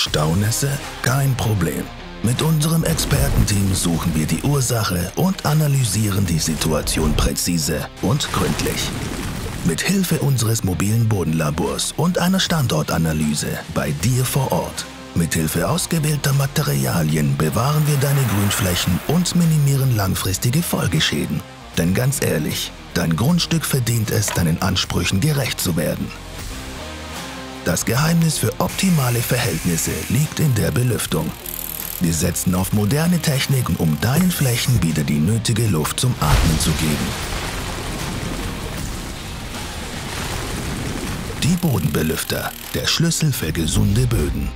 Staunässe? Kein Problem. Mit unserem Expertenteam suchen wir die Ursache und analysieren die Situation präzise und gründlich. Mit Hilfe unseres mobilen Bodenlabors und einer Standortanalyse bei dir vor Ort. Mithilfe ausgewählter Materialien bewahren wir deine Grünflächen und minimieren langfristige Folgeschäden. Denn ganz ehrlich, dein Grundstück verdient es, deinen Ansprüchen gerecht zu werden. Das Geheimnis für optimale Verhältnisse liegt in der Belüftung. Wir setzen auf moderne Techniken, um deinen Flächen wieder die nötige Luft zum Atmen zu geben. Die Bodenbelüfter, der Schlüssel für gesunde Böden.